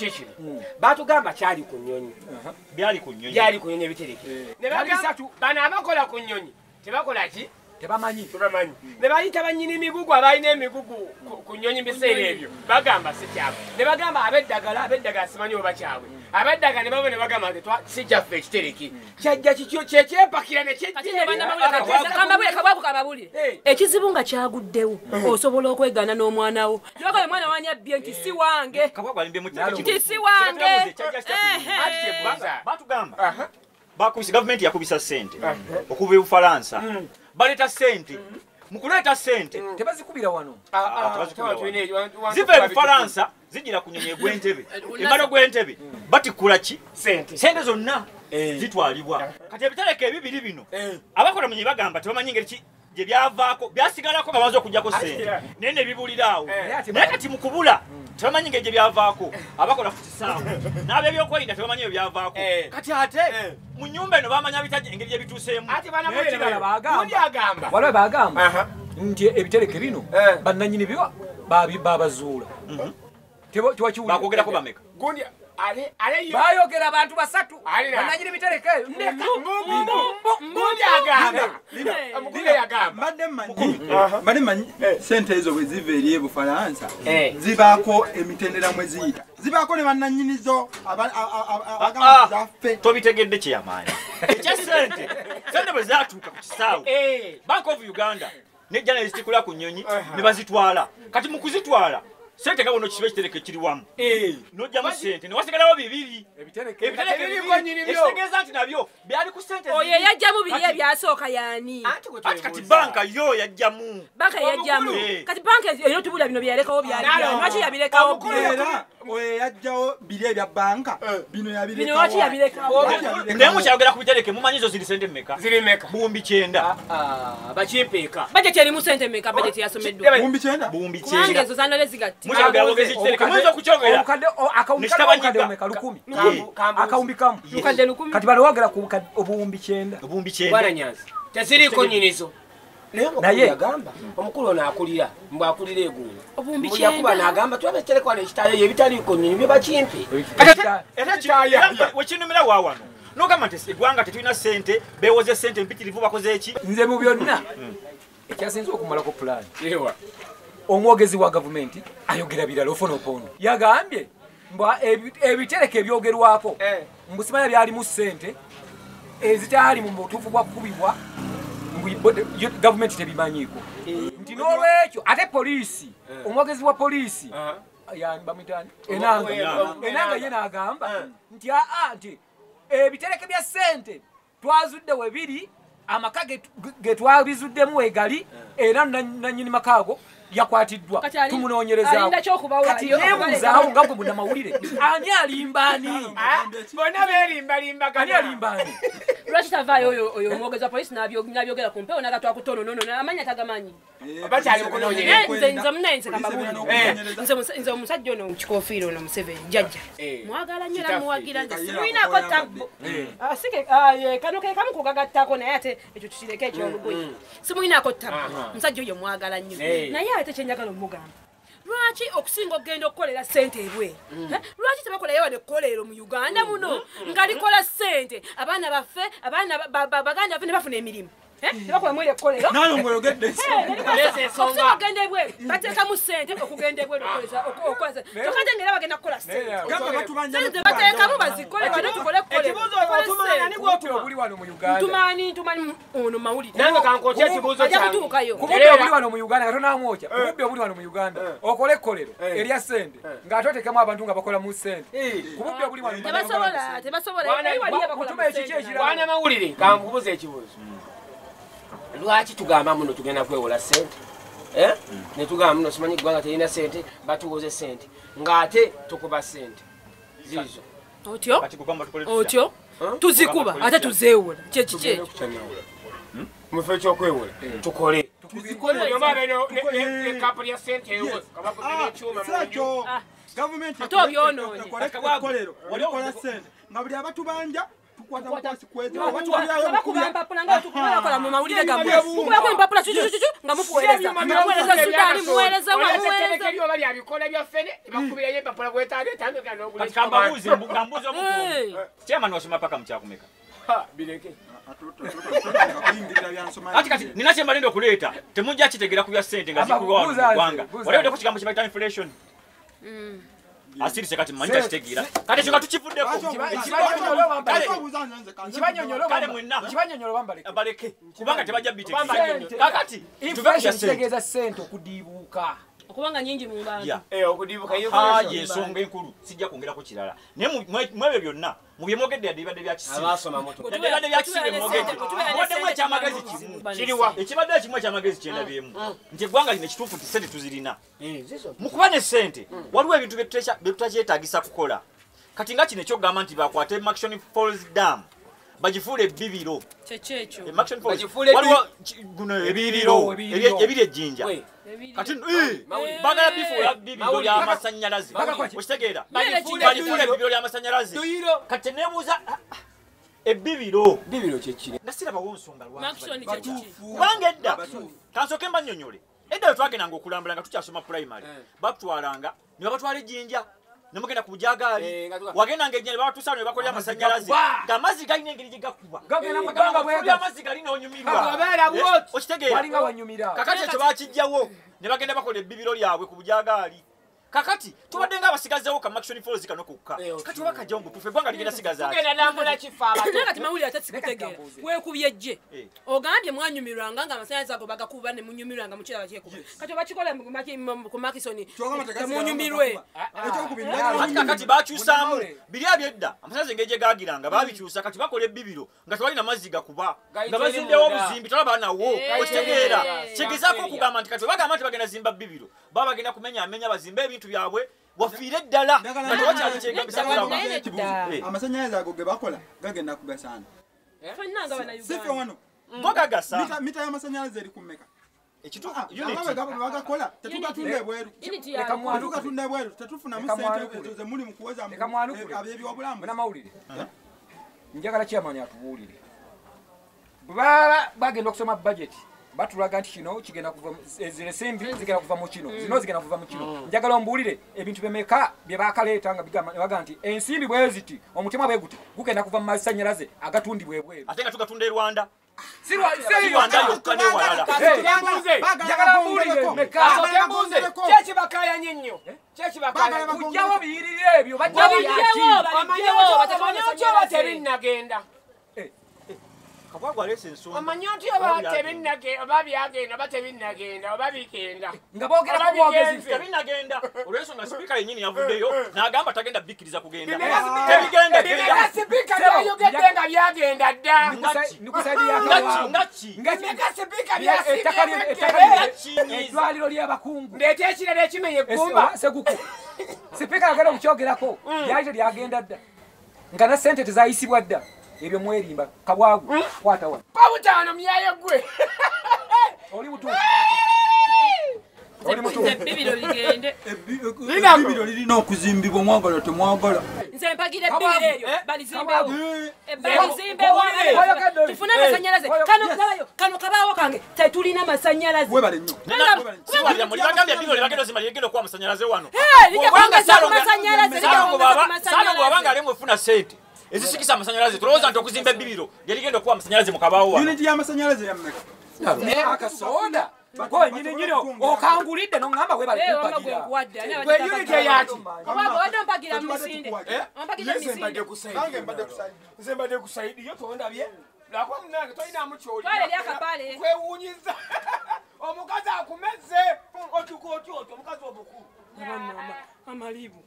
kikiri batugamba kyali ku nyonyi byali ku nyonyi ebitereke. Ne Byali bagamba- bisatu. bano abakola ku nyonyi tebakola ki? Tebamanyi. Tebamanyi. Ne bayita banyini migugu abalina emigugu ku- nyonyi biseera ebyo. Bagamba si kyabwe ne bagamba abeddagala abeddagala simanyi oba kyabwe abeddagala ne baba ne bagamba nti si kyaffe ekitereki kyajja kikyo kyekyempakira ne kati ne bannamawulire kati- kamabulire kabwaku kamabulire Eh. ekizibu nga kyaguddewo osobola okwegaana n'omwana wo. Yoga omwana wanyabbye nti si wange. Mu nti si wange. Batugamba bakubise gavumenti yakubisa sente okuva ebufalansa baleeta sente mukuleeta sente. Tebazikubira wano. Ziva ebufalansa zijira ku nyonyi egw'entebe. Embalo gw'entebe. Batikkula ki? Sente. Sente zonna zitwalibwa. Kati ebitereka ebibiri bino abakola munyi bagamba tebamanyi ngeri ki gye byavaako byasigalako nga baza okugjako sente naye ne bibuliraawo Eh. naye kati mu kubula tebamanyi ngeri gye byavaako abakola ku kisaawe n'ab'ebyokwerinda tebamanyi ebyo byavaako. Eh. kati ate mu nyumba eno bamanya bita engeri gye bituuseemu. Ekirala bagamba. nti ebitereke bino Eh. bannanyini babi- babazuula Tebo- tewakiwulira. Bayogera abantu basatu Ali na- bannanyini bitereke ndeka gundi agamba omugundi yagamba mbadde mmanyi sente ezo bwe ziva eri ebufalansa Eh. zibaako emitendera mwe ziyita zibaako ne bannanyinizo aba- a- a- a- Ah, abagamba zaffe tobitegedde kyeyamaanyi ekya sente bwe zaatuuka ku kisaawe Eh. bank of uganda nejja nezitikula ku nyonyi ne bazitwala kati mu kuzitwala sente nga bono kiba ekitereko ekiri wamu nojjamu sente ne wasigalawo bibiri. Ekitegeeza nti nabyo byali ku sente oyo zibiri. eyajjamu biri ebyasooka yaani? Ati kati banka yo yajjamu banka yeyajjamu Eh. kati banka erina tubula bino byeyalekawo byali Nalo. byali. Lwaki yabirekawo oyo yajjawo biri ebya banka bino bino lwaki yabirekawo naye mukyayogera ku bitereke mumanyi zo ziri sente mmeka? Ziri meka buwumbi kyenda. Bakimpeeka bajeti erimu sente meka bajeti yasomeddwa bumbi kyenda? Buwumbi kyenda. ezo zanale zigatti mukyayogera bwogezi ekitereke muyinza okukyogera akawumbi kamu kati bano boogera ku obuwumbi kyenda obuwumbi kyenda nyanza teziriko nyinizo naye omukulu ono akulira mbw akulira Mbwe yakuba n'agamba tulaba ekiterekwa nekitayo ebitaliiko nyonyi bye bakimpe Ekita- era ki- wekinumira waawano nogamba nti eggwanga tetulina sente bewoze sente mpitirivu bakoze eki nze mu byonna ekyasinza okumalako pulaani. Omwogezi wa gavumenti ayogera birala ofonopono yagambye mbwa ebi- ebitereke ebyogerwako Eh. mbusimanya byalimu sente ezitaali mu butuufu bwa kukubibwa gavumenti tebimanyiiko. Nti n'olwekyo ate poliisi omwogezi wa poliisi yani bamwitani enanga Enanga. ye n'agamba nti aa nti ebitereke bya sente twazudde we biri amaka ge- twabizuddemu wegali era na- nanyini makaago yakwatiddwa. Kyokubawa- kati nebuuzaawo nga bwe munnamawulire ani alimba ani? Ah, bonna beerimbalimbaga ani alimba ani? Lwaki tavaayo oyo omwogezi wa polisi n'abyo- n'abyogera ku mpewo nagatwa kutononono amanya tagamanyi Bakyali mu kunoonyereza. Eh, nze nze munenze kamabuli Eh. nze musa- nze omusajja ono mukikofiira ono museveni jjajja Eh. mwagala nnyo era muwagira nze akoyamba. tabbo Ah, ah, kano ke kamu kugagattako naye ate ekyo tukireke ekyolugoye. simuyinako tabbo musajja oyo mwagala nnyo. Eh. naye ate kyenjagala omugamba lwaki okusinga okugenda okukolera sente ebweru Eh, lwaki tebakolayo wane kukolero mu uganda muno? Nga likola sente abaana baffe abaana ba- ba- ba- baganda baffe ne bafuna emirimu Eh, naawe ng'oyogedde Leesa ensonga. okusobola okugenda ebweru bateekamu sente okugenda ebweru okoleza- oku- okola sente. Kyokka ngera bagenda kukola bateekamu bazikole bano tukole Ekibuuzo otumanya ni Obuti gwotuma. obuli wano mu uganda. Tumanyi tumanyi ono mawulire. Nange kankotya ekibuuzo ajja kyange. kutuukayo. Ku bubbi obuli wano mu uganda nga tonamwokya ku bubbi obuli wano mu uganda okola ekkolero erya sente ng'ate oteekamu abantu nga bakola mu sente. Ku bubbi obuli wano bakola tebasobola. Tebasobola waliyo kutuma mu ekiki sente. ekirala. bwana mawulire kankubuza ekibuuzo lwaki tugamba muno tugenda kwewola sente Eh? netugamba muno simanyi eggwanga terina sente batuwoze sente ng'ate tukuba sente ziizo otyo otyo tuzikuba ate tuzeewola kyekiki tugenda ekyo okukyanyawula mufo ekyokwewola tukole Ah. gavumenti Ate obyonoonye. ekole ekkolero olikola sente nga buli abatubanja tukwata mukwasi kwezi bakuba empapula nga tukubakola mu mawulire Ebyuma mukubako empapula nga mukuweereza sudaani muweereza wa muweereza oba lyabikola byafene bakubirayo empapula chairman wasoma paka mukyakumeka bireke ati kati nina kyembalenda okuleeta temujja kitegera ku bya ssente nga zikulwa buuza nze, ggwanga oleodeko kigambo kibaita inflation asirise kati mmanyi takitegeera kati ekyo nga tukivuddeko kibanyonyola Kale mwenna. kibanyonyola bambaleke baleke kubanga tebajja bitegeera Bambale. kakati tuve ku inflation bya ssente okudiibuuka. Okubanga nyingi mu bantu. Ya. okudibuka hayi ensonga enkulu. Sijja kwongerako kirala. Naye mwebyo byonna mu bye mwogedde yadde bibadde bya kisiru. Abasoma muto yadde bibadde bya kisiru bye mwogedde. Kutubeera ne mubaddemu ssente ekyamagezi kimu. Kiriwa. ekibadde ekimu ekyamagezi kyendabyemu nti eggwanga lino ekituufu nti sente tuzirina. Mu kuba ne sente waliwo ebintu bye tutekya- bye tutakyetaagisa kukola. Kati nga kino ekyokugamba nti bakwate maction falls dam bagifuula ebibiro E ebiriro. ebiri- ejjinja. Kati eh, bagala bifuula bibiro Mawulire. ly'amasanyalaze Mawulire. okitegeera Bagifuule bagifuula ebibiro. ebibiro ly'amasanyalaze tuyiro kati teneebuuza ah, ah, ebibiro bibiro kyekire nga sirabawo nsonga. lwaki makishoni kyekiki kubanga edda Batuufu. kansooke mbanyonyole edda bwe twagendanga okulambula nga tukyasoma primary. Eh. batutwalanga ne babatwala ejjinja nemugenda ku bujagaali Eh, nga tuka- wagendanga ejjinja ne bakolera amasanyalaze gakuba. ng'amazzi galina engeri gye gakuba. Amazzi gali n'onyumirwa okitegeera. Kakati ekyo bakijjawo ne bagenda bakola ebbibiro lyabwe ku bujagaali kakati tubadde nga abasigazewo ka maction falls kano kokka. Eh, kati oba kajjawo mbutuufu eggwanga ligenda sigaza ati tugenda nambula kifa naye abato kati mawulire ate sikutegeera weekubye ejje Eh. ogambye mwanyumirwanga nga amasanyalaze ago bagakuba ne munyumirwanga mu kiraba kyekuba kati obakikola ku makisoni temunyumirwe ati kakati bakyusaamu biri abyedda amasanyalaze engeri gye gaagiranga baabikyusa. Kati bakola ebbibiro nga tewalina mazzi gakuba. Nga bazimbewo munda. obuzimbi tolaba nawo Eh. okitegeera. Eh. kyegezaako okugamba nti kati bagamba nti bagenda zimba bbibiro baba bagenda kumenyaamenya bazimbe ebintu byabwe wafiire eddala nga nedda. Eh. amasanyalaze ago ge bakola gagenda kugasaana nga sife wano. Go gagasa Mita- y'amasanyalaze eri kumeka unity bagakola. Tetugatunda ebweru. Yago. mwana. tetugatunda ebweru. Tetufunamu sente mwanukule. ezo ze muli mu kuweza mu- Leka mwanukule. eh, abebyobulamu munamawulire njagala kyamanya atubuulire. Bwe baba bagenda okusoma budget batulaga nti kino kigenda kuva mu- eh, zino ensimbi zigenda kuva mu kino zino zigenda kuva mu kino njagala ombuulire ebintu bemeka bye bakaleeta nga bigamba- ne baga nti ensimbi bwe ziti omutima bwe guti gugenda kuva mu masanyalaze agatundibwa ebweru ate nga tugatunda e rwanda Si Rwa- si rwanda yokka newalala Hey, Tembuze. njagala mbuulire meka tembuze kyekibakayanye nnyo kyekibakayanye kujjawo biyirire ebyo bajjawo Balijjawo, kabwagu aleesa ensonga omanyi oti oba byagenda oba tebinnagenda oba bigenda. Nga boogera Oba ku bwogezi bigenze. tebinagenda olwensonga sipiika yenyini yavuddeyo n'agamba tagenda bikkiriza kugenda. Tebigenda genda sipiika byayogedde nga byagenda dda. Eddwaliro ly'abakungu ndeeta ekirala ekimenya eggumba sipiika yagenda okukyogerako lyali teryagenda dda. Nga na sente tezayisibwa dda ebyo mwerimba kabwagu kwata wano. Pabutaano myayo gwe. Oli mutuufu. Ebbibiro ligende ebibiro lirina okuzimbibwa mwagala temwagala nze mpagira ebbibiro eryo Eh, balizimbewo Eh, amasanyalaze. Kano kabaawo kange tetulina masanyalaze webale nnyo. Siwalira muli bagambye bino lyebagenda ozima lyegenda okuwa amasanyalaze wano. Lijja Kubanga kwongeza ku Saalongo- masanyalaze, lijja Saalongo kwongeza ku bw'aba- masanyalaze. Saalongo bw'abanga ali mwefuna sente ezisikisa amasanyalaze tulowooza nti okuzimba ebbibiro lyeligenda okuwa amasanyalaze mukabaawo uniti y'amasanyalaze yammeka akasoda gwenyini nyini okangulidde noŋŋamba webale Eh, wama kumpagira. gwe unity eyaki nze mbadde mbadde kusaidia tondabye lako munange tolinamu kyolikwewunyiza omukazi akumeze otuka otyo otyo omukazi omukulu amalibu